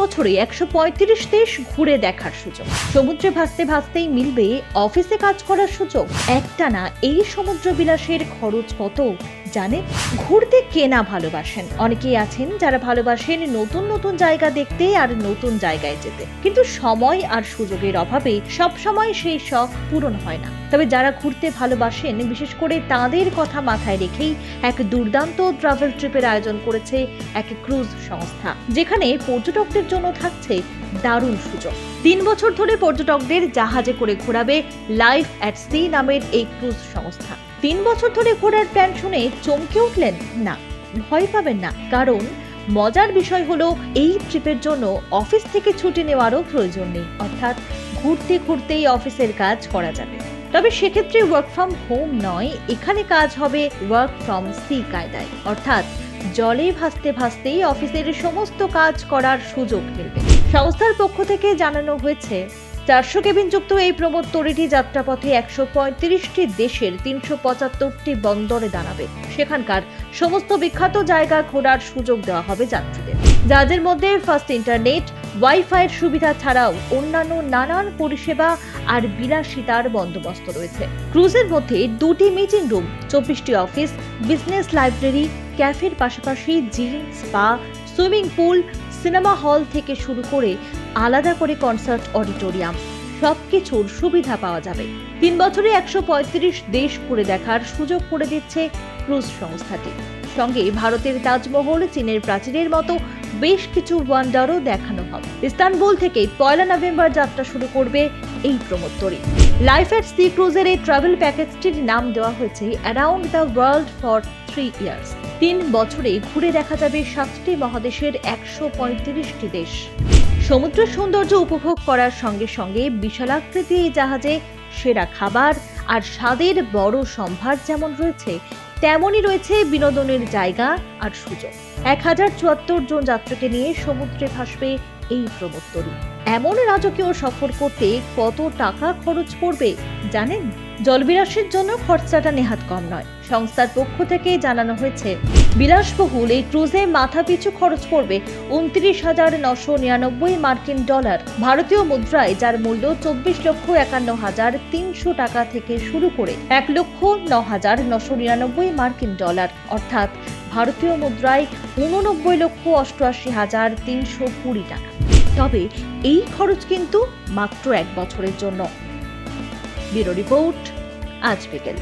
বছরে একশো পঁয়ত্রিশ দেশ ঘুরে দেখার সুযোগ। সমুদ্রে ভাসতে ভাসতেই মিলবে অফিসে কাজ করার সুযোগ। একটানা এই সমুদ্র বিলাসের খরচ কত? জানে, ঘুরতে কে না ভালোবাসেন। অনেকেই আছেন যারা ভালোবাসেন নতুন নতুন জায়গা দেখতে আর নতুন জায়গায় যেতে। কিন্তু সময় আর সুযোগের অভাবে সব সময় সেই শখ পূরণ হয় না। তবে যারা ঘুরতে ভালোবাসেন, বিশেষ করে তাদের কথা মাথায় রেখেই এক দুর্দান্ত ট্রাভেল ট্রিপের আয়োজন করেছে এক ক্রুজ সংস্থা, যেখানে পর্যটকদের জন্য থাকছে দারুণ সুযোগ। তিন বছর ধরে পর্যটকদের জাহাজে করে ঘোরাবে লাইফ অ্যাট সি নামের এই ক্রুজ সংস্থা। তিন বছর ধরে ঘোরার প্ল্যান শুনে চমকে উঠলেন না, ভয় পাবেন না। কারণ মজার বিষয় হলো, এই ট্রিপের জন্য অফিস থেকে ছুটি নেওয়ারও প্রয়োজন নেই। অর্থাৎ ঘুরতে ঘুরতেই অফিসের কাজ করা যাবে। তবে সেক্ষেত্রে ওয়ার্ক ফ্রম হোম নয়, এখানে কাজ হবে ওয়ার্ক ফ্রম সি কায়দায়। অর্থাৎ জলে ভাসতে ভাসতেই অফিসের সমস্ত কাজ করার সুযোগ মিলবে। সংস্থার পক্ষ থেকে জানানো হয়েছে চারশো কেবিনযুক্ত এই প্রমোদ তরিটি যাত্রাপথে একশো পঁয়ত্রিশটি দেশের তিনশো পঁচাত্তরটি বন্দরে দাঁড়াবে। সেখানকার সমস্ত বিখ্যাত জায়গা ঘোরার সুযোগ দেওয়া হবে যাত্রীদের। যাদের মধ্যে ফার্স্ট ইন্টারনেট ওয়াইফাইয়ের সুবিধা ছাড়াও অন্যান্য নানান পরিষেবা আর বিলাসিতার বন্দোবস্ত রয়েছে। ক্রুজের মধ্যে দুটি মিটিং রুম, চব্বিশটি অফিস, বিজনেস লাইব্রেরি, ক্যাফের পাশাপাশি gym, spa, swimming pool, cinema hall থেকে শুরু করে আলাদা করে কনসার্ট অডিটোরিয়াম। সবকিছুর সুবিধা পাওয়া যাবে। তিন বছরে একশো পঁয়ত্রিশ দেশ ঘুরে দেখার সুযোগ করে দিচ্ছে ক্রুজ সংস্থাটি। সঙ্গে ভারতের তাজমহল, চীনের প্রাচীরের মতো বেশ কিছু ওয়ান্ডারও দেখানো হবে। ইস্তানবুল থেকে পয়লা নভেম্বর যাত্রা শুরু করবে এই প্রমোত্তরী লাইফ অ্যাট সি ক্রুজের এই ট্রাভেল প্যাকেজটির নাম দেওয়া হয়েছে around the world for three years তিন বছরে ঘুরে দেখা যাবে সাতটি মহাদেশের একশো দেশ। সমুদ্র সৌন্দর্য উপভোগ করার সঙ্গে সঙ্গে বিশালাকৃতি এই জাহাজে সেরা খাবার আর স্বাদের বড় সম্ভার যেমন রয়েছে, তেমনই রয়েছে বিনোদনের জায়গা আর সুযোগ। এক হাজার চুয়াত্তর জন যাত্রীকে নিয়ে সমুদ্রে ভাসবে এই প্রমোত্তরী এমন রাজকীয় সফর করতে কত টাকা খরচ পড়বে জানেন? জলবিলাসের জন্য খরচাটা নেহাত কম নয়। সংস্থার পক্ষ থেকে জানানো হয়েছে বিলাসবহুল এই ক্রুজে মাথা পিছু খরচ পড়বে উনত্রিশ হাজার নশো নিরানব্বই মার্কিন ডলার। ভারতীয় মুদ্রায় যার মূল্য চব্বিশ লক্ষ একান্ন হাজার তিনশো টাকা থেকে শুরু করে এক লক্ষ ন হাজার নশো নিরানব্বই মার্কিন ডলার। অর্থাৎ ভারতীয় মুদ্রায় উননব্বই লক্ষ অষ্টআশি হাজার তিনশো কুড়ি টাকা। তবে এই খরচ কিন্তু মাত্র এক বছরের জন্য। ব্যুরো রিপোর্ট, আজ বিকেল।